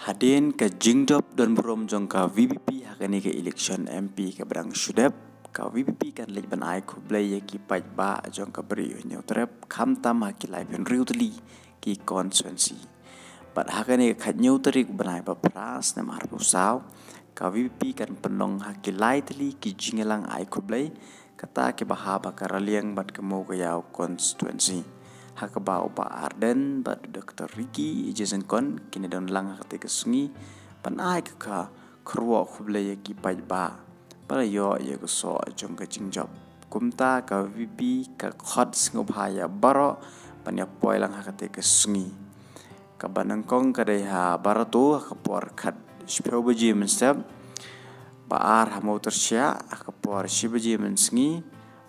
Hadin ke jingdop dan berom jong ka VPP hakani ke election MP ke berang sudep ka VPP kan lej ban ai ku blai ye ki pai ba jong ka bri nyo trep kham tam ha ki lai pen riu tli ki constituency pat hakani khat nyo tri ku banai ba pras na mar bu saw ka VPP kan penong ha ki lai tli ki jingelang ai ku blai kata ke bahaba ka raliang bat ke mo ka yau constituency hakaba upa arden ba dr ricky jason kon kini don lang hakate ke sungi pan ai ka ka kruwa khuble ye ki pai ba. Para yo ye ko so jong ka jing job. Kumta ka vp ka khot singo phaya baro pan ya poi lang hakate ke sungi ka banang kong ka dai ha barato ka por khat shpeu baji men step ba ar ha motor sha ka por shibaji men sungi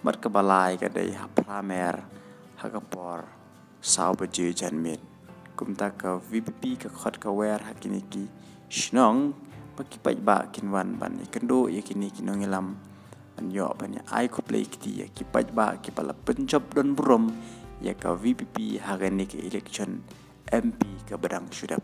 mat ka balai ka dai ha pramer ha ka por sau baje jan met kum ta ka vpp ka khat ka wer hakini ki shnong pa ki pai ba kin wan ban ni kendo ye kini kinong ilam an yo ya ai ko play ki ye ki pai ba ki pala penjab don brom ya ka vpp hagani ke election mp ka berang sudap